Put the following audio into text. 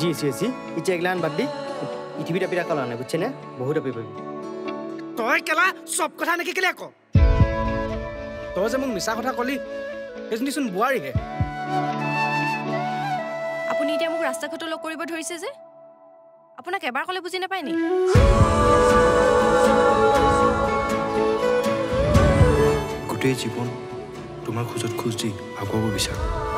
G G G. এতিয়া এগিলান বাদ দি। পৃথিৱীত আপি ৰাখা নাই বুজিছেনে বহুত আপি পাবি তই কেলা চব কথা এনেকে কেলে আকৌ তই যে মোক মিছা কথা কলি সেইজনীচোন বোৱাৰীহে। আপুনি এতিয়া মোক ৰাস্তা ঘাটো লগ কৰিব ধৰিছে যে। আপোনাক এবাৰ ক'লে বুজি নাপায় নি? গোটেই জীৱন তোমাৰ খোজত খোজ দি আগুৱাব বিচাৰোঁ।